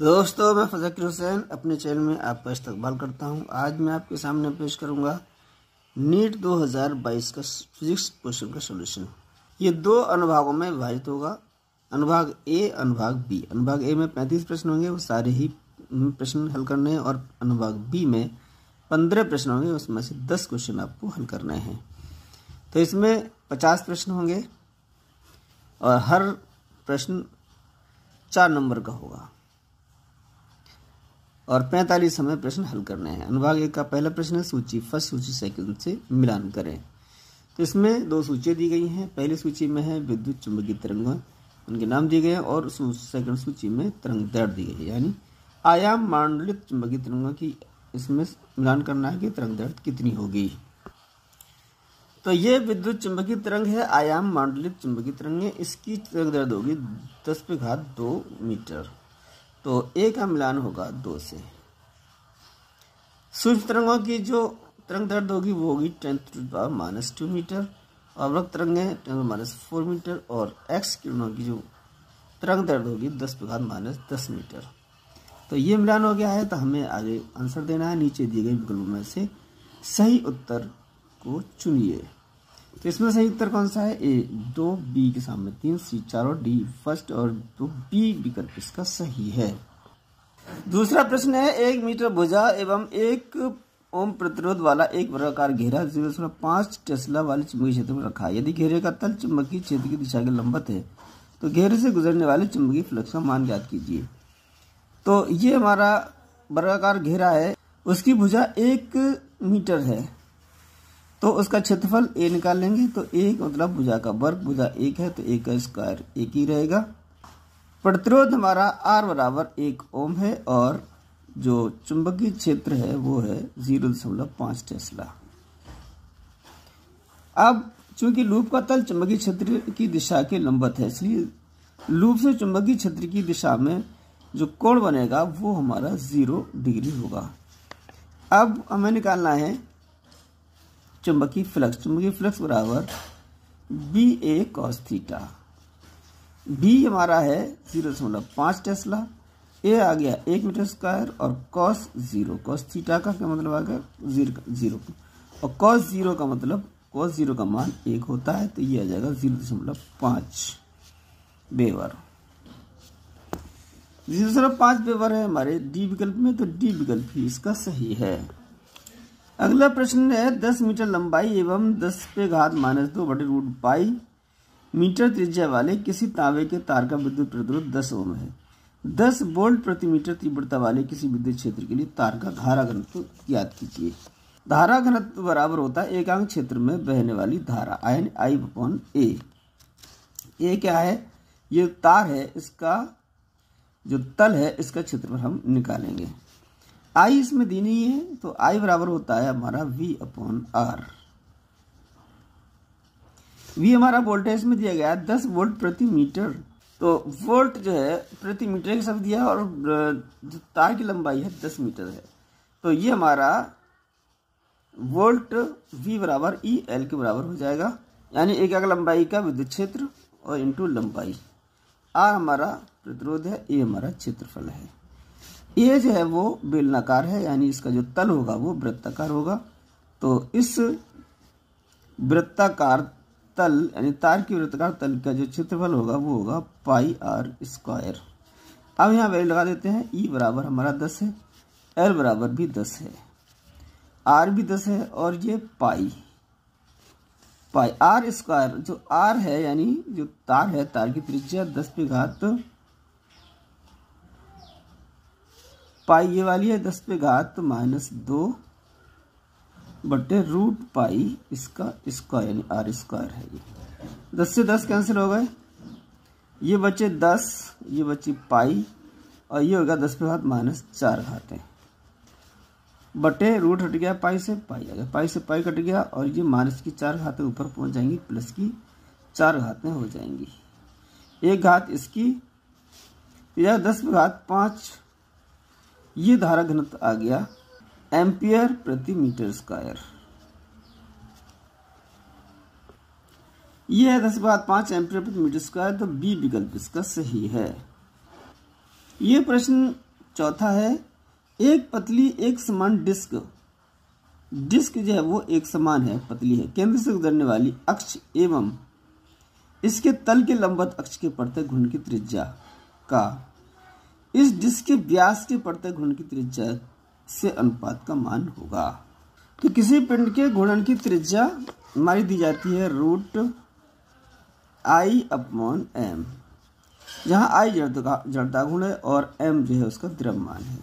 दोस्तों, मैं फजकिर हुसैन अपने चैनल में आपका इस्तकबाल करता हूँ। आज मैं आपके सामने पेश करूँगा नीट 2022 का फिजिक्स क्वेश्चन का सॉल्यूशन। ये दो अनुभागों में विभाजित होगा। अनुभाग ए, अनुभाग बी। अनुभाग ए में 35 प्रश्न होंगे, वो सारे ही प्रश्न हल करने हैं। और अनुभाग बी में 15 प्रश्न होंगे, उसमें से 10 क्वेश्चन आपको हल करने हैं। तो इसमें 50 प्रश्न होंगे और हर प्रश्न चार नंबर का होगा। और 45 समय प्रश्न हल करने हैं। अनुभाग एक का पहला प्रश्न है, सूची, फ़र्स्ट सूची सेकंड से मिलान करें। तो इसमें दो सूचियाँ दी गई हैं। पहली सूची में है विद्युत चुंबकीय तरंग, उनके नाम दिए गए और सेकंड सूची में तरंग दर दी गई यानी आयाम मांडलित चुंबकीय तरंगों की इसमें मिलान करना है कि तरंग दर कितनी होगी। तो ये विद्युत चुंबकीय तरंग है, आयाम मांडलित चुंबकीय तरंग है। इसकी तरंग दर्द होगी दस पे घात दो मीटर। तो ए का मिलान होगा दो से। सूक्ष्म तरंगों की जो तरंग दर्द होगी, वो होगी ten to power minus two metre और वक्त तरंग टेन माइनस फोर मीटर और एक्स किरणों की जो तरंग दर्द होगी, दस प्रकार माइनस दस मीटर तो ये मिलान हो गया है तो हमें आगे आंसर देना है, नीचे दिए गए विकल्पों में से सही उत्तर को चुनिए। तो इसमें सही उत्तर कौन सा है? ए, दो, बी के सामने तीन, सी चार और डी फ़र्स्ट और दो, बी विकल्प इसका सही है। दूसरा प्रश्न है, एक मीटर भुजा एवं एक ओम प्रतिरोध वाला एक वर्गाकार घेरा ज़ीरो दशमलव पाँच टेस्ला वाले चुंबकीय क्षेत्र में रखा है। यदि घेरे का तल चुंबकीय क्षेत्र की दिशा के लंबत है तो घेरे से गुजरने वाले चुंबकीय फ्लक्स का मान ज्ञात कीजिए। तो ये हमारा वर्गाकार घेरा है, उसकी भुजा एक मीटर है। तो उसका क्षेत्रफल ए निकाल लेंगे तो एक मतलब भुजा का वर्ग, भुजा एक है तो एक का स्क्वायर एक ही रहेगा। प्रतिरोध हमारा आर बराबर एक ओम है और जो चुंबकीय क्षेत्र है वो है ज़ीरो दशमलव पाँच टेस्ला। अब चूँकि लूप का तल चुंबकीय क्षेत्र की दिशा के लंबत है, इसलिए लूप से चुंबकीय क्षेत्र की दिशा में जो कोण बनेगा वो हमारा ज़ीरो डिग्री होगा। अब हमें निकालना है चुंबकीय फ्लक्स चुंबकीय फ्लक्स बराबर B A cos theta B हमारा है ज़ीरो दशमलव पाँच टेस्ला। ए आ गया एक मीटर स्क्वायर और कॉस ज़ीरो कॉस थीटा का क्या मतलब आ गया? Zero zero. और कॉस ज़ीरो का मतलब कॉस ज़ीरो का मान एक होता है तो ये आ जाएगा ज़ीरो दशमलव पाँच बेवर। ज़ीरो दशमलव पाँच बेवर है हमारे डी विकल्प में तो डी विकल्प ही इसका सही है। अगला प्रश्न है, दस मीटर लंबाई एवं दस पे घात माइनस दो बटे रूट पाई मीटर त्रिज्या वाले किसी तांबे के तार का विद्युत प्रतिरोध दस ओम है। दस वोल्ट प्रति मीटर तीव्रता वाले किसी विद्युत क्षेत्र के लिए तार का धारा घनत्व याद कीजिए। धारा घनत्व बराबर होता है एकांक क्षेत्र में बहने वाली धारा आई आई अपॉन ए ये क्या है? ये तार है, इसका जो तल है, इसका क्षेत्रफल हम निकालेंगे। आई इसमें दी नहीं है तो आई बराबर होता है हमारा वी अपॉन आर वी हमारा वोल्टेज में दिया गया है, दस वोल्ट प्रति मीटर। तो वोल्ट जो है, प्रति मीटर के शब्द दिया और जो तार की लंबाई है, दस मीटर है। तो ये हमारा वोल्ट वी बराबर ई एल के बराबर हो जाएगा, यानी एक एक लंबाई का विद्युत क्षेत्र और इंटू लंबाई। आर हमारा प्रतिरोध है ए हमारा क्षेत्रफल है। ये जो है वो बेलनाकार है, यानी इसका जो तल होगा वो वृत्ताकार होगा। तो इस वृत्ताकार तल, यानी तार की वृत्ताकार तल का जो क्षेत्रफल होगा, वो होगा पाई आर स्क्वायर। अब यहाँ वैल्यू लगा देते हैं, ई बराबर हमारा दस है, एल बराबर भी दस है, आर भी दस है, और ये पाई पाई आर स्क्वायर, जो आर है, यानी जो तार है, तार की त्रिज्या दस पे घात पाई ये वाली है, दस पे घात माइनस दो बटे रूट पाई इसका स्क्वायर, यानी आर स्क्वायर है ये। दस से दस कैंसिल हो गए। ये बचे दस, ये बची पाई, और ये होगा दस पे घात माइनस चार घात बटे रूट हट गया पाई से पाई आ गया पाई से पाई कट गया और ये माइनस की चार घातें ऊपर पहुँच जाएँगी, प्लस की चार घातें हो जाएँगी। एक घात इसकी, या दस घात पाँच ये धारा घनत्व आ गया एम्पियर प्रति मीटर स्क्वायर। ये है दस बात पाँच एम्पियर प्रति मीटर स्क्वायर तो बी विकल्प इसका सही है। ये प्रश्न चौथा है, एक पतली, एक समान डिस्क। डिस्क जो है वो एक समान है, पतली है। केंद्र से गुजरने वाली अक्ष एवं इसके तल के लंबवत अक्ष के पड़ते घुंड की त्रिज्या का। इस डिस्क के व्यास के पड़ते घुंड की त्रिज्या से अनुपात का मान होगा। तो किसी पिंड के घूर्णन की त्रिज्या हमारी दी जाती है रूट आई अपॉन एम। जहाँ आई जड़ता गुण है और एम जो है उसका द्रव्यमान है।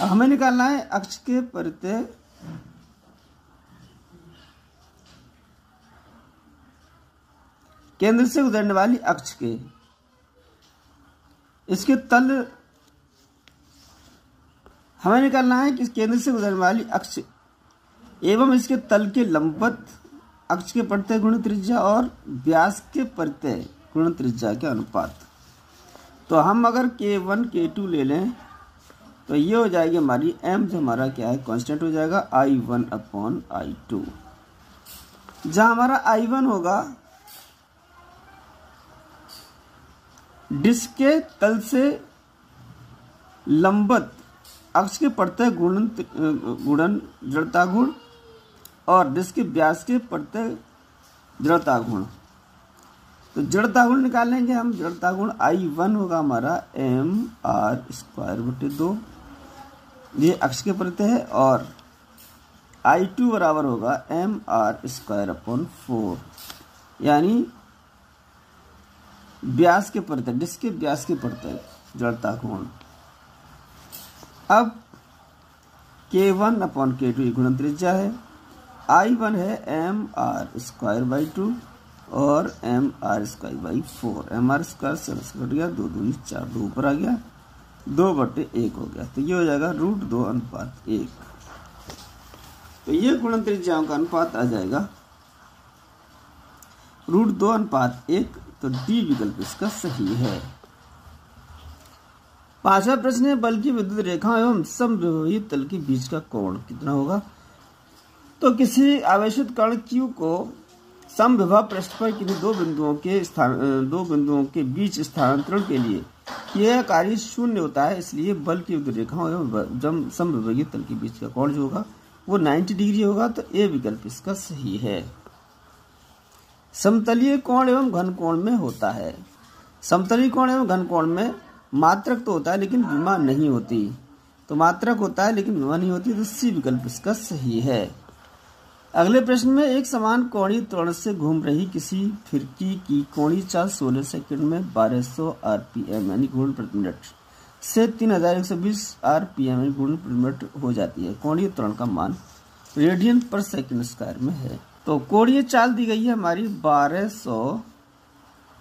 हमें निकालना है अक्ष के परितय केंद्र से गुजरने वाली अक्ष के। इसके तल हमें निकालना है कि केंद्र से गुजरने वाली अक्ष एवं इसके तल के लंबवत अक्ष के प्रत्यय गुण त्रिज्या और व्यास के प्रत्यय गुण त्रिज्या के अनुपात। तो हम अगर के वन के टू ले लें तो ये हो जाएगी हमारी एम जो हमारा क्या है कांस्टेंट हो जाएगा I one upon I two जहाँ हमारा आई वन होगा डिस्क के तल से लंबत अक्ष के प्रत्यय गुणन गुणन जड़ता गुण और डिस्क के व्यास के प्रत्यय जड़ता गुण तो जड़ता गुण निकालेंगे हम। जड़ता गुण आई वन होगा हमारा एम आर स्क्वायर बटे दो। ये अक्ष के प्रत्यय है और आई टू बराबर होगा M R square upon four यानी व्यास के प्रत्यय डिस्क के व्यास के प्रत्यय जड़ता कोण। अब के वन अपॉन के टू गुणन त्रिज्या है। आई वन है M R square by two और M R square by four M R square से कट गया, दो दो चार, दो ऊपर आ गया, दो बटे एक हो गया। तो ये हो जाएगा रूट दो अनुपात एक। तो ये गुणन त्रिज्याओं का अनुपात आ जाएगा। रूट दो अनुपात एक तो डी विकल्प इसका सही है। पांचवा प्रश्न है, बल की विद्युत रेखा एवं समविभवी तल के बीच का कोण कितना होगा? तो किसी आवेशित कण क्यू को समविभव पृष्ठ पर किसी दो बिंदुओं के स्थान, दो बिंदुओं के बीच स्थानांतरण के लिए यह कार्य शून्य होता है, इसलिए बल की विद्युत रेखाओं एवं जब समविभवीय तल के बीच का कोण जो होगा, वो 90 डिग्री होगा तो ए विकल्प इसका सही है। समतलीय कोण एवं घन कोण में होता है। समतलीय कोण एवं घन कोण में मात्रक तो होता है, लेकिन विमा नहीं होती। तो मात्रक होता है, लेकिन विमा नहीं होती तो सी विकल्प इसका सही है। अगले प्रश्न में एक समान कोणीय त्वरण से घूम रही किसी फिरकी की कोणीय चाल 16 सेकंड में 1200 आरपीएम, यानी घूर्ण प्रति मिनट से 3120 आरपीएम, यानी घूर्ण प्रति मिनट हो जाती है। कोणीय त्वरण का मान रेडियन पर सेकंड स्क्वायर में है। तो कोणीय चाल दी गई है हमारी 1200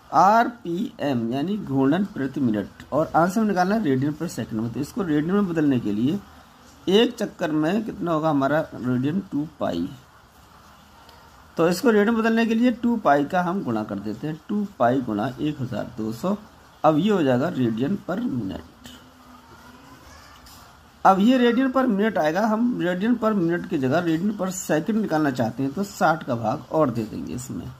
आरपीएम, यानी घूर्णन प्रति मिनट। और आंसर निकालना है रेडियन पर सेकंड में। तो इसको रेडियन में बदलने के लिए एक चक्कर में कितना होगा हमारा रेडियन टू पाई। तो इसको रेडियन बदलने के लिए टू पाई का हम गुणा कर देते हैं। टू पाई गुणा एक हज़ार दो सौ। अब ये हो जाएगा रेडियन पर मिनट। अब ये रेडियन पर मिनट आएगा, हम रेडियन पर मिनट की जगह रेडियन पर सेकंड निकालना चाहते हैं तो साठ का भाग और दे देंगे इसमें।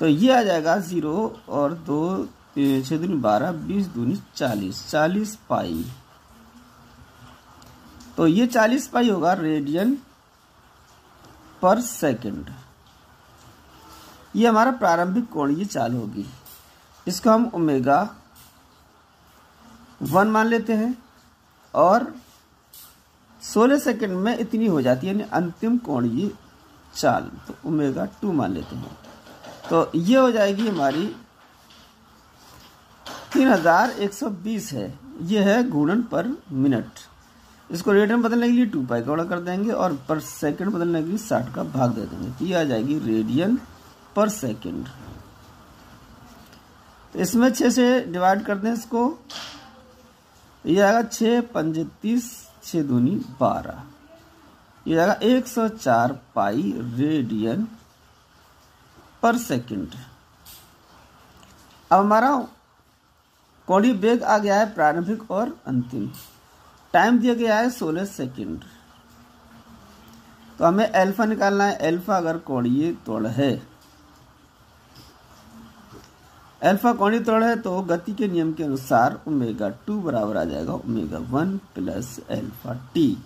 तो ये आ जाएगा ज़ीरो और दो छः दूनी बारह, बीस दूनी चालीस चालीस पाई। तो ये चालीस पाई होगा रेडियन पर सेकंड। ये हमारा प्रारंभिक कोणीय चाल होगी। इसको हम ओमेगा वन मान लेते हैं। और 16 सेकंड में इतनी हो जाती है, यानी अंतिम कोणीय चाल तो ओमेगा टू मान लेते हैं। तो ये हो जाएगी हमारी 3120 है। ये है घूर्णन पर मिनट। इसको रेडियन बदलने के लिए टू पाई का कर देंगे और पर सेकंड बदलने के लिए साठ का भाग दे देंगे। तो ये आ जाएगी रेडियन पर सेकंड। तो इसमें छः से डिवाइड कर दें इसको। ये आएगा छः पंजतीस छः दूनी बारह। ये आएगा एक सौ चार पाई रेडियन पर सेकंड। अब हमारा कौड़ी बेग आ गया है प्रारंभिक और अंतिम। टाइम दिया गया है सोलह सेकंड। तो हमें एल्फा निकालना है। एल्फा अगर कोणीय तोड़ है। अल्फ़ा कोणीय त्वरण है तो गति के नियम के अनुसार ओमेगा टू बराबर आ जाएगा omega one plus alpha T.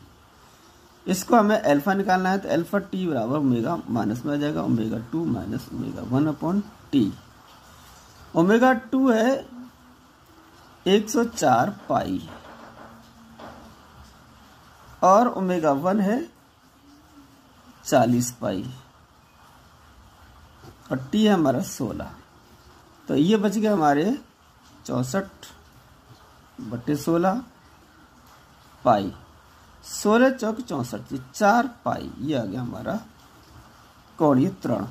इसको हमें अल्फ़ा निकालना है तो अल्फ़ा टी बराबर ओमेगा माइनस में आ जाएगा, omega two minus omega one upon T. Omega two है 104 पाई। और ओमेगा वन है 40 पाई। और टी है हमारा 16 तो ये बच गए हमारे चौसठ बटे सोलह पाई। सोलह चौक चौसठ चार पाई, ये आ गया हमारा कौड़ी त्रण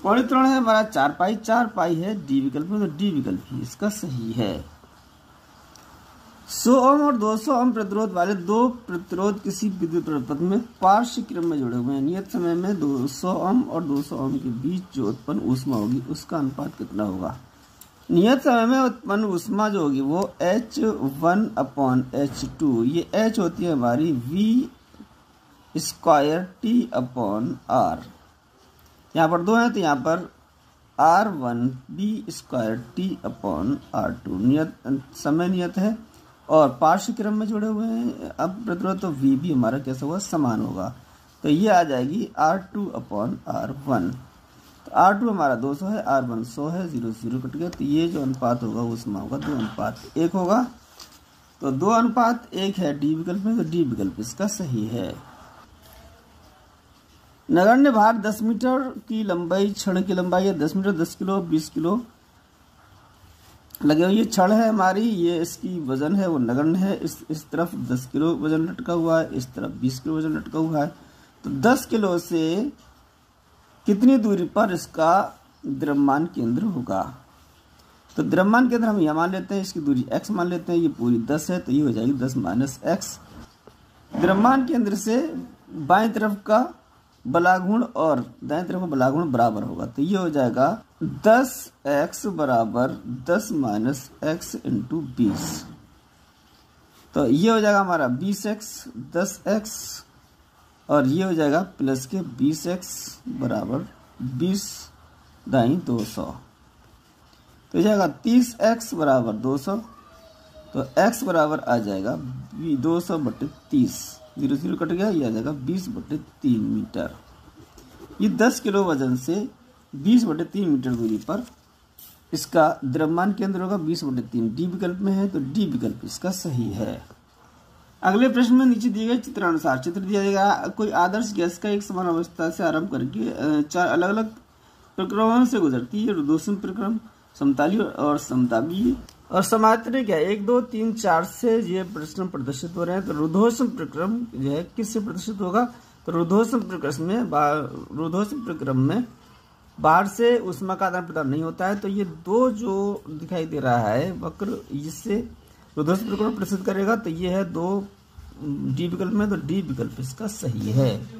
कौड़ी त्रण है हमारा चार पाई चार पाई है डी विकल्प तो डी विकल्प ही इसका सही है। सौ ओम और 200 ओम प्रतिरोध वाले दो प्रतिरोध किसी विद्युत प्रपथ में पार्श्व क्रम में जुड़े हुए हैं। नियत समय में 200 ओम और 200 ओम के बीच जो उत्पन्न ऊष्मा होगी, उसका अनुपात कितना होगा? नियत समय में उत्पन्न ऊष्मा जो होगी, वो H one upon H two ये एच होती है हमारी V square T upon R यहाँ पर दो हैं तो यहाँ पर R one B square T upon R two नियत, समय नियत है और पार्श्व क्रम में जुड़े हुए हैं। अब प्रतिरोध तो वी भी हमारा कैसा हुआ? समान होगा। तो ये आ जाएगी R two upon R one तो आर टू हमारा दो सौ है आर वन सौ है ज़ीरो ज़ीरो कट गया। तो ये जो अनुपात होगा, वो उसमें होगा। दो अनुपात एक होगा। तो दो अनुपात एक है डी विकल्प में तो डी विकल्प इसका सही है। नगण्य भार 10 मीटर की लंबाई, क्षण की लंबाई है। 10 मीटर 10 किलो 20 किलो। लगे हुए, ये छड़ है हमारी, ये इसकी वज़न है, वो नगण्य है, इस इस तरफ़ 10 किलो वज़न लटका हुआ है, इस तरफ़ 20 किलो वज़न लटका हुआ है। तो 10 किलो से कितनी दूरी पर इसका द्रव्यमान केंद्र होगा? तो द्रव्यमान केंद्र हम यहाँ मान लेते हैं, इसकी दूरी x मान लेते हैं, ये पूरी 10 है तो ये हो जाएगी 10 माइनस एक्स द्रव्यमान केंद्र से बाएँ तरफ़ का बलागुण और दाएँ तरफ़ बलागुण बराबर होगा। तो ये हो जाएगा दस एक्स बराबर दस माइनस एक्स इंटू बीस। तो ये हो जाएगा हमारा बीस एक्स, दस एक्स, और ये हो जाएगा प्लस के बीस एक्स बराबर बीस दाई दो सौ। तो जाएगा तीस एक्स बराबर दो सौ। तो एक्स बराबर आ जाएगा दो सौ बटे तीस। ज़ीरो ज़ीरो कट गया, ये आ जाएगा बीस बटे तीन मीटर। ये दस किलो वज़न से बीस बटे तीन मीटर दूरी पर इसका द्रव्यमान केंद्र होगा बीस बटे तीन। डी विकल्प में है तो डी विकल्प इसका सही है। अगले प्रश्न में नीचे दिए गए चित्रानुसार चित्र दिया जाएगा, कोई आदर्श गैस का एक समान अवस्था से आरंभ करके चार अलग अलग प्रक्रमों से गुजरती है रुदोषम प्रक्रम, समताली और समताबी और समांतरिक क्या एक, दो, तीन, चार से ये प्रश्न प्रदर्शित हो रहे हैं तो रुद्धोषम प्रक्रम जो है किससे प्रदर्शित होगा? तो रुद्धोषम प्रक्रम में रुद्धोषम प्रक्रम में बाहर से उष्मा का आदान प्रदान नहीं होता है तो ये दो जो दिखाई दे रहा है, वक्र, इससे रुद्धोषम प्रक्रम प्रदर्शित करेगा तो ये है दो डी विकल्प में तो डी विकल्प इसका सही है।